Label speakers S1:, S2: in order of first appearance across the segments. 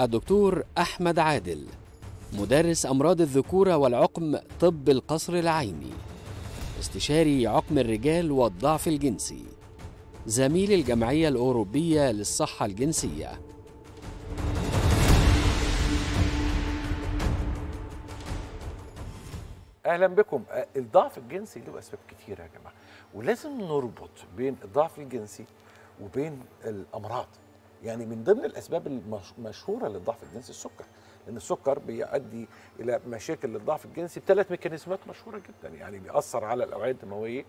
S1: الدكتور أحمد عادل مدرس أمراض الذكورة والعقم طب القصر العيني استشاري عقم الرجال والضعف الجنسي زميل الجمعية الأوروبية للصحة الجنسية.
S2: أهلا بكم. الضعف الجنسي له أسباب كتيرة يا جماعة ولازم نربط بين الضعف الجنسي وبين الأمراض. يعني من ضمن الأسباب المشهوره للضعف الجنسي السكر لأن السكر بيؤدي إلى مشاكل للضعف الجنسي بثلاث mechanism ات مشهورة جدا يعني بيأثر على الأوعية الدموية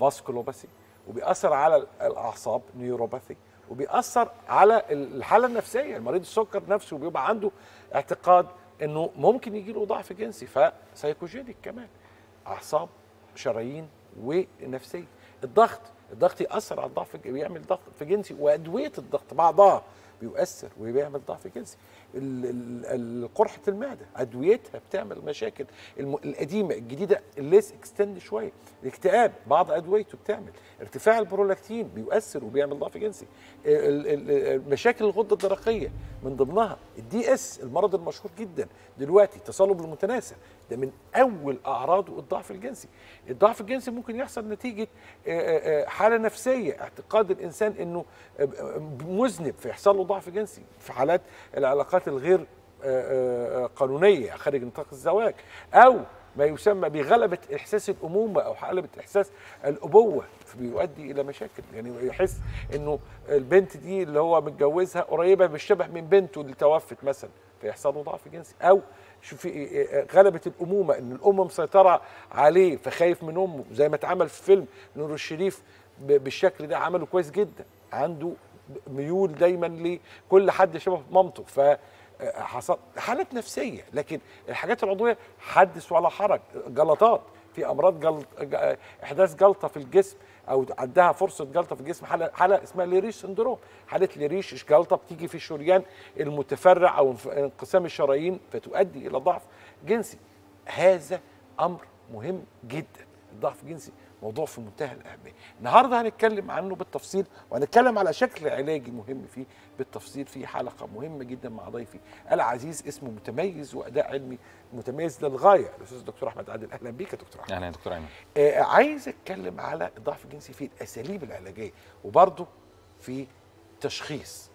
S2: vasculopathy وبيأثر على الأعصاب neuropathy وبيأثر على الحالة النفسية المريض السكر نفسه بيبقى عنده اعتقاد إنه ممكن يجي له ضعف جنسي ف psychogenic كمان أعصاب شرايين ونفسية. الضغط الضغط يأثر على الضعف بيعمل ضغط في جنسي وأدوية الضغط بعضها بيؤثر وبيعمل ضعف جنسي. قرحه المعدة أدويتها بتعمل مشاكل القديمة الجديدة ال less extent شوية الاكتئاب بعض أدويته بتعمل ارتفاع البرولاكتين بيؤثر وبيعمل ضعف جنسي مشاكل الغدة الدرقية من ضمنها الدي اس المرض المشهور جدا دلوقتي تصلب المتناسق ده من أول أعراضه الضعف الجنسي الضعف الجنسي ممكن يحصل نتيجة حالة نفسية اعتقاد الإنسان إنه مذنب فيحصل له ضعف جنسي في حالات العلاقات الغير آه، آه، قانونية خارج نطاق الزواج أو ما يسمى بغلبة إحساس الأمومة أو غلبة إحساس الأبوة بيؤدي إلى مشاكل. يعني يحس إنه البنت دي اللي هو متجوزها قريبة بالشبه من بنته اللي توفت مثلا فيحصل له ضعف جنسي. أو شوفي غلبة الأمومة إن الأم مسيطرة عليه فخايف من أمه زي ما اتعمل في فيلم نور الشريف بالشكل ده عمله كويس جدا. عنده ميول دايما لكل حد شبه مامته. ف حصل حالات نفسية. لكن الحاجات العضوية حدث ولا حرج. جلطات. في أمراض جلط إحداث جلطة في الجسم أو عندها فرصة جلطة في الجسم. حاله حالة اسمها ليريش سندروم. حالة ليريش جلطة؟ بتيجي في الشريان المتفرع أو انقسام الشرايين فتؤدي إلى ضعف جنسي. هذا أمر مهم جدا. الضعف الجنسي موضوع في منتهى الأهمية. النهارده هنتكلم عنه بالتفصيل وهنتكلم على شكل علاجي مهم فيه بالتفصيل في حلقة مهمة جدا مع ضيفي العزيز اسمه متميز وأداء علمي متميز للغاية. الأستاذ الدكتور أحمد عادل أهلا بيك يا دكتور أحمد.
S3: أهلا يا دكتور أيمن.
S2: آه عايز أتكلم على الضعف الجنسي في الأساليب العلاجية وبرضه في تشخيص.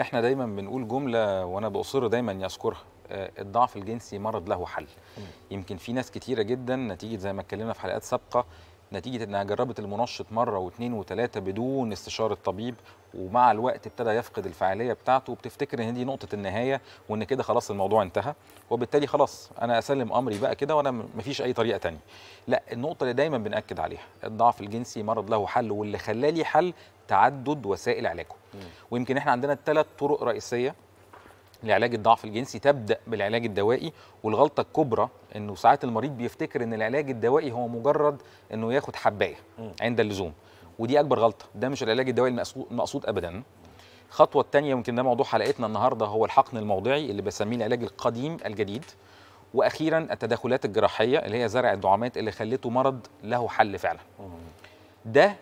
S3: إحنا دايما بنقول جملة وأنا باصر دايما يذكرها. آه، الضعف الجنسي مرض له حل. يمكن في ناس كتيرة جدا نتيجة زي ما اتكلمنا في حلقات سابقة نتيجة إنها جربت المنشط مرة واثنين وثلاثة بدون استشارة طبيب ومع الوقت ابتدى يفقد الفعالية بتاعته وبتفتكر إن دي نقطة النهاية وإن كده خلاص الموضوع انتهى. وبالتالي خلاص أنا أسلم أمري بقى كده وأنا مفيش أي طريقة تانية. لا النقطة اللي دايما بنأكد عليها الضعف الجنسي مرض له حل واللي خلاه ليه حل تعدد وسائل علاجه. ويمكن إحنا عندنا ثلاث طرق رئيسية لعلاج الضعف الجنسي تبدأ بالعلاج الدوائي والغلطة الكبرى إنه ساعات المريض بيفتكر إن العلاج الدوائي هو مجرد إنه ياخد حباية عند اللزوم ودي أكبر غلطة ده مش العلاج الدوائي المقصود ابدا. الخطوه الثانية يمكن ده موضوع حلقتنا النهارده هو الحقن الموضعي اللي بسميه العلاج القديم الجديد وأخيرا التدخلات الجراحية اللي هي زرع الدعامات اللي خلته مرض له حل فعلا. ده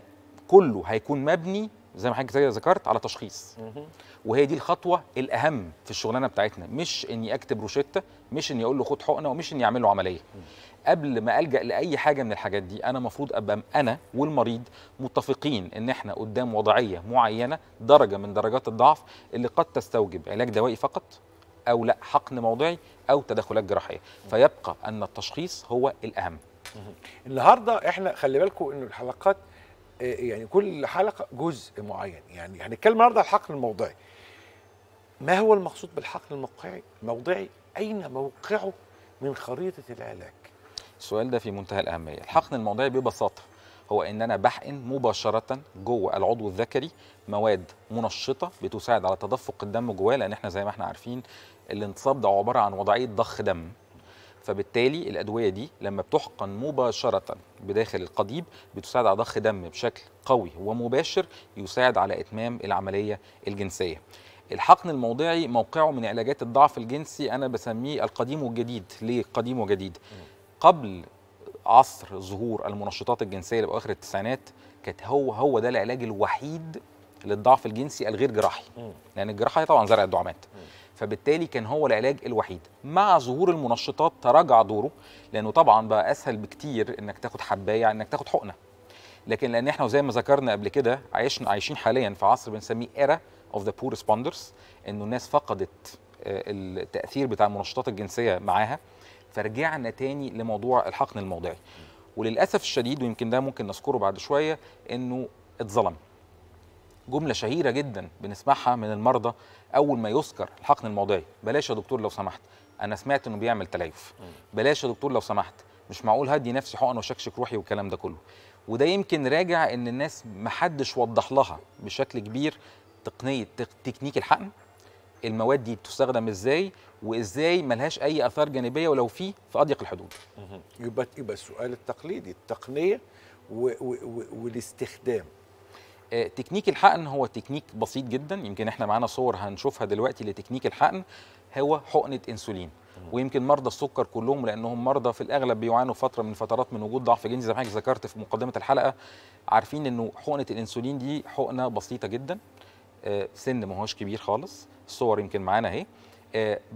S3: كله هيكون مبني زي ما حضرتك ذكرت على تشخيص. وهي دي الخطوة الأهم في الشغلانة بتاعتنا. مش إني أكتب روشتة مش إني أقول له خد حقنة ومش إني أعمل له عملية. قبل ما ألجأ لأي حاجة من الحاجات دي أنا المفروض أبقى أنا والمريض متفقين إن إحنا قدام وضعية معينة درجة من درجات الضعف اللي قد تستوجب علاج دوائي فقط أو لأ حقن موضعي أو تدخلات جراحية. فيبقى أن التشخيص هو الأهم.
S2: النهارده إحنا خلي بالكم إنه الحلقات يعني كل حلقة جزء معين. يعني هنتكلم النهارده على الحقن الموضعي. ما هو المقصود بالحقن الموقعي؟ الموضعي أين موقعه من خريطة العلاج؟
S3: السؤال ده في منتهى الأهمية. الحقن الموضعي ببساطة هو إن أنا بحقن مباشرة جوه العضو الذكري مواد منشطة بتساعد على تدفق الدم جواه لأن إحنا زي ما إحنا عارفين الانتصاب ده عبارة عن وضعية ضخ دم. فبالتالي الأدوية دي لما بتحقن مباشرة بداخل القضيب بتساعد على ضخ دم بشكل قوي ومباشر يساعد على إتمام العملية الجنسية. الحقن الموضعي موقعه من علاجات الضعف الجنسي أنا بسميه القديم والجديد. ليه قديم وجديد؟ قبل عصر ظهور المنشطات الجنسية اللي بأواخر التسعينات كانت هو هو ده العلاج الوحيد للضعف الجنسي الغير جراحي. لأن الجراحة طبعا زرع الدعامات فبالتالي كان هو العلاج الوحيد. مع ظهور المنشطات تراجع دوره لأنه طبعا بقى أسهل بكتير إنك تاخد حباية إنك تاخد حقنة. لكن لأن إحنا زي ما ذكرنا قبل كده عايشنا عايشين حاليا في عصر بنسميه era of the poor responders إنه الناس فقدت آه، التأثير بتاع المنشطات الجنسية معاها. فرجعنا تاني لموضوع الحقن الموضعي. وللأسف الشديد ويمكن ده ممكن نذكره بعد شوية إنه اتظلم. جملة شهيرة جدا بنسمعها من المرضى أول ما يذكر الحقن الموضعي. بلاش يا دكتور لو سمحت. أنا سمعت إنه بيعمل تليف. بلاش يا دكتور لو سمحت. مش معقول هدي نفسي حقن وشكشك روحي والكلام ده كله. وده يمكن راجع إن الناس محدش وضح لها بشكل كبير تقنية تك- تكنيك الحقن. المواد دي بتستخدم إزاي؟ وإزاي ملهاش أي آثار جانبية ولو في في أضيق الحدود.
S2: يبقى يبقى السؤال التقليدي التقنية و و و والاستخدام.
S3: تكنيك الحقن هو تكنيك بسيط جدا. يمكن إحنا معانا صور هنشوفها دلوقتي لتكنيك الحقن. هو حقنة إنسولين. ويمكن مرضى السكر كلهم لأنهم مرضى في الأغلب بيعانوا فترة من فترات من وجود ضعف جنسي زي ما حضرتك ذكرت في مقدمة الحلقة. عارفين إنه حقنة الإنسولين دي حقنة بسيطة جدا. آه، سن ما هوش كبير خالص. الصور يمكن معانا أهي. آه،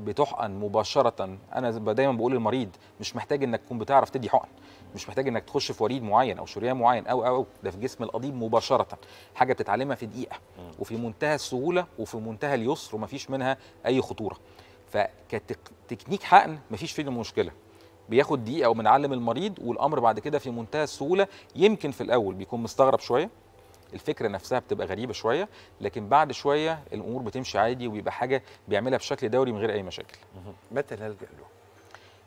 S3: بتحقن مباشرة. أنا دايما بقول للمريض مش محتاج إنك تكون بتعرف تدي حقن. مش محتاج إنك تخش في وريد معين أو شريان معين. أو أو ده في جسم القضيب مباشرة. حاجة بتتعلمها في دقيقة. وفي منتهى السهولة وفي منتهى اليسر ومفيش منها أي خطورة. فكتكنيك حقن مفيش فيه مشكلة. بياخد دقيقة وبنعلم المريض والأمر بعد كده في منتهى السهولة. يمكن في الأول بيكون مستغرب شوية الفكرة نفسها بتبقى غريبة شوية لكن بعد شوية الأمور بتمشي عادي وبيبقى حاجة بيعملها بشكل دوري من غير أي مشاكل.
S2: متى نلجأ له؟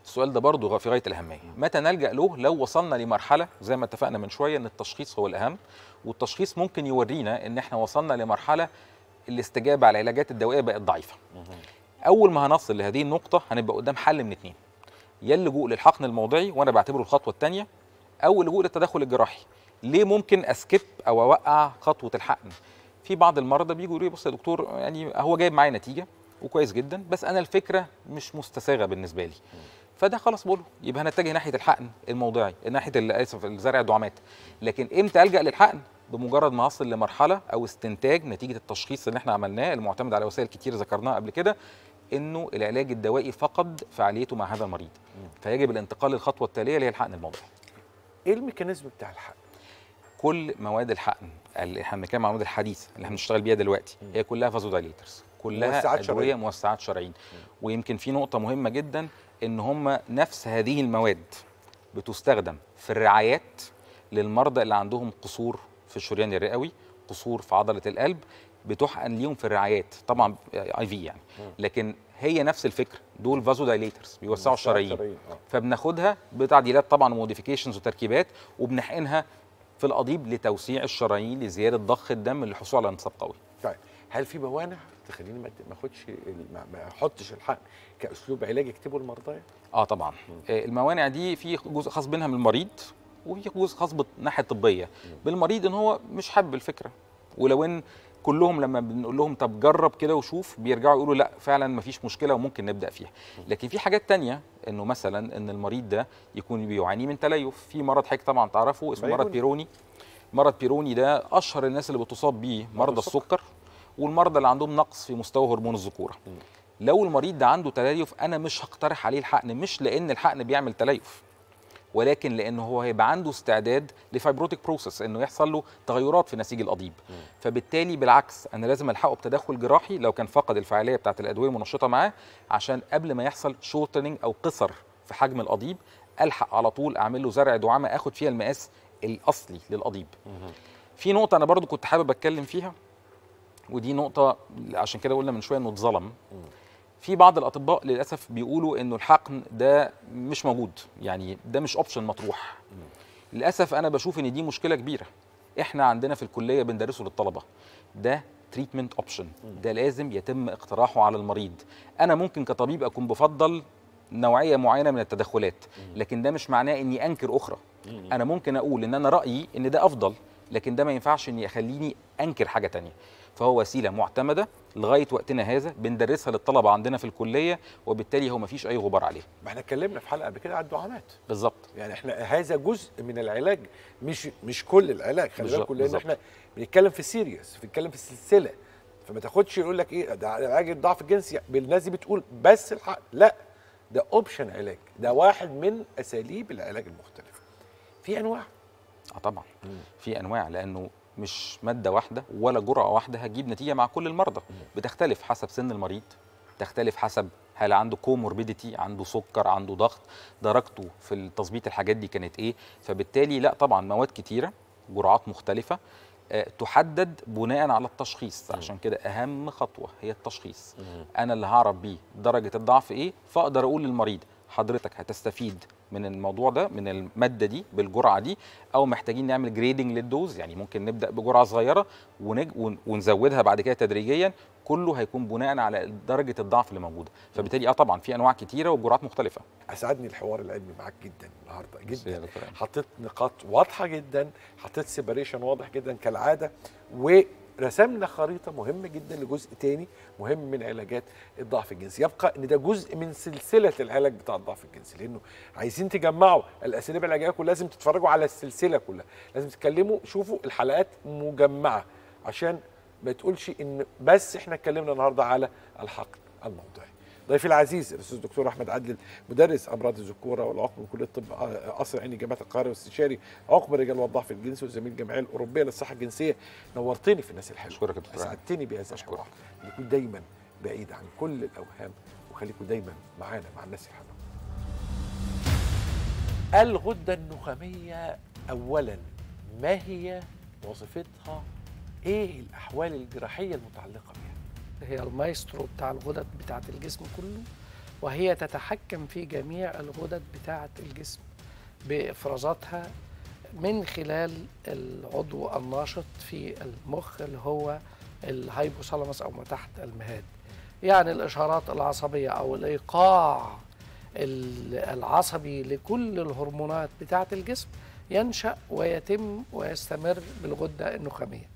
S3: السؤال ده برضه في غاية الأهمية. متى نلجأ له؟ لو وصلنا لمرحلة زي ما اتفقنا من شوية إن التشخيص هو الأهم والتشخيص ممكن يورينا إن إحنا وصلنا لمرحلة الاستجابة على العلاجات الدوائية بقت ضعيفة. أول ما هنصل لهذه النقطة هنبقى قدام حل من اتنين. يا اللجوء للحقن الموضعي وأنا بعتبره الخطوة الثانية أو اللجوء للتدخل الجراحي. ليه ممكن أسكيب أو أوقع خطوة الحقن؟ في بعض المرضى بيجوا يقولوا لي بص يا دكتور يعني هو جايب معايا نتيجة وكويس جدا بس أنا الفكرة مش مستساغة بالنسبة لي. فده خلاص بقوله. يبقى هنتجه ناحية الحقن الموضعي ناحية آسف زرع الدعامات. لكن إمتى ألجأ للحقن؟ بمجرد ما أصل لمرحلة أو استنتاج نتيجة التشخيص اللي إحنا عملناه المعتمد على وسائل كتير ذكرناها قبل كده إنه العلاج الدوائي فقد فعاليته مع هذا المريض. فيجب الانتقال للخطوة التالية اللي هي الحقن الموضعي.
S2: إيه ال mechanism بتاع الحقن؟
S3: كل مواد الحقن اللي إحنا بنتكلم عن المواد الحديثه اللي إحنا بنشتغل بيها دلوقتي هي كلها vasodilators كلها
S2: موسعات شرايين.
S3: موسعات شرايين. ويمكن في نقطة مهمة جدا إن هم نفس هذه المواد بتستخدم في الرعايات للمرضى اللي عندهم قصور في الشريان الرئوي قصور في عضلة القلب بتحقن ليهم في الرعايات. طبعا IV يعني. لكن هي نفس الفكرة دول vasodilators بيوسعوا الشرايين.
S2: آه.
S3: فبناخدها بتعديلات طبعا و modifications وتركيبات وبنحقنها في القضيب لتوسيع الشرايين لزيادة ضخ الدم للحصول على انتصاب قوي.
S2: طيب هل في موانع تخليني ما ما اخدش ما ما احطش الحقن كأسلوب علاج يكتبه المرضى؟
S3: آه طبعا. آه، الموانع دي في جزء خاص منها من المريض وفي جزء خاص بالناحية الطبية. بالمريض إن هو مش حابب الفكرة. ولو إن كلهم لما بنقول لهم طب جرب كده وشوف بيرجعوا يقولوا لا فعلا مفيش مشكلة وممكن نبدأ فيها. لكن في حاجات تانية إنه مثلا إن المريض ده يكون بيعاني من تليف. في مرض حضرتك طبعا تعرفه اسمه مرض
S2: بيروني.
S3: مرض بيروني ده أشهر الناس اللي بتصاب بيه مرضى
S2: السكر.
S3: السكر والمرضى اللي عندهم نقص في مستوى هرمون الذكورة. لو المريض ده عنده تليف أنا مش هقترح عليه الحقن مش لأن الحقن بيعمل تليف. ولكن لأنه هو هيبقى عنده استعداد ل fibrotic process إنه يحصل له تغيرات في نسيج القضيب. فبالتالي بالعكس أنا لازم ألحقه بتدخل جراحي لو كان فقد الفعاليه بتاعة الأدوية المنشطة معاه عشان قبل ما يحصل shortening أو قصر في حجم القضيب ألحق على طول أعمل له زرع دعامة آخد فيها المقاس الأصلي للقضيب. في نقطة أنا برضو كنت حابب أتكلم فيها ودي نقطة عشان كده قلنا من شوية إنه اتظلم. في بعض الأطباء للأسف بيقولوا إنه الحقن ده مش موجود. يعني ده مش option مطروح. للأسف أنا بشوف إن دي مشكلة كبيرة. إحنا عندنا في الكلية بندرسه للطلبة. ده treatment option ده لازم يتم اقتراحه على المريض. أنا ممكن كطبيب أكون بفضل نوعية معينة من التدخلات لكن ده مش معناه إني أنكر أخرى. أنا ممكن أقول إن أنا رأيي إن ده أفضل لكن ده ما ينفعش ان يخليني أنكر حاجة تانية. فهو وسيلة معتمدة لغاية وقتنا هذا بندرسها للطلبة عندنا في الكلية وبالتالي هو ما فيش أي غبار عليه
S2: ما إحنا اتكلمنا في حلقة قبل كده على الدعامات.
S3: بالظبط.
S2: يعني إحنا هذا جزء من العلاج مش مش كل العلاج. خلي بالكم
S3: لأن.
S2: إحنا بنتكلم في series بنتكلم في سلسلة. فما تاخدش يقول لك إيه ده علاج الضعف الجنسي. الناس دي بتقول بس الحق لا ده option علاج. ده واحد من أساليب العلاج المختلفة. في أنواع.
S3: آه طبعا. في أنواع لأنه مش مادة واحدة ولا جرعه واحدة هتجيب نتيجة مع كل المرضى. بتختلف حسب سن المريض تختلف حسب هل عنده comorbidity عنده سكر عنده ضغط درجته في التظبيط الحاجات دي كانت إيه. فبالتالي لا طبعا مواد كتيرة جرعات مختلفة آه، تحدد بناء على التشخيص. عشان كده أهم خطوة هي التشخيص. أنا اللي هعرف بيه درجة الضعف إيه فأقدر أقول للمريض حضرتك هتستفيد من الموضوع ده من المادة دي بالجرعة دي أو محتاجين نعمل grading لل dose. يعني ممكن نبدأ بجرعة صغيرة ونج ون- ونزودها بعد كده تدريجيا. كله هيكون بناء على درجة الضعف اللي موجودة. فبالتالي آه طبعا في أنواع كتيرة وجرعات مختلفة.
S2: أسعدني الحوار العلمي معاك جدا النهارده. جدا. حطيت نقاط واضحة جدا حطيت سيبريشن واضح جدا كالعادة ورسمنا خريطة مهمه جدا لجزء تاني مهم من علاجات الضعف الجنسي. يبقى إن ده جزء من سلسلة العلاج بتاع الضعف الجنسي لأنه عايزين تجمعوا الأساليب العلاجية كلها لازم تتفرجوا على السلسلة كلها. لازم تتكلموا شوفوا الحلقات مجمعة عشان ما تقولش إن بس إحنا اتكلمنا النهارده على الحقل الموضعي ضيفي العزيز الأستاذ الدكتور أحمد عدل مدرس أمراض الذكورة والعقم بكلية الطب آه، قصر عيني جامعة القاهرة واستشاري عقم الرجال والضعف الجنسي وزميل الجمعيه الأوروبية للصحة الجنسية. نورتني في الناس الحلوة.
S3: أشكرك يا دكتور.
S2: أسعدتني بهذا. الحوار. نكون دايما بعيد عن كل الأوهام وخليكم دايما معانا مع الناس الحلوة. الغدة النخامية اولا ما هي وظيفتها؟ إيه الأحوال الجراحية المتعلقة بها؟
S4: هي المايسترو بتاع الغدد بتاعة الجسم كله وهي تتحكم في جميع الغدد بتاعة الجسم بإفرازاتها من خلال العضو الناشط في المخ اللي هو الهايبوثالاموس أو ما تحت المهاد. يعني الإشارات العصبية أو الإيقاع ال- العصبي لكل الهرمونات بتاعة الجسم ينشأ ويتم ويستمر بالغدة النخامية.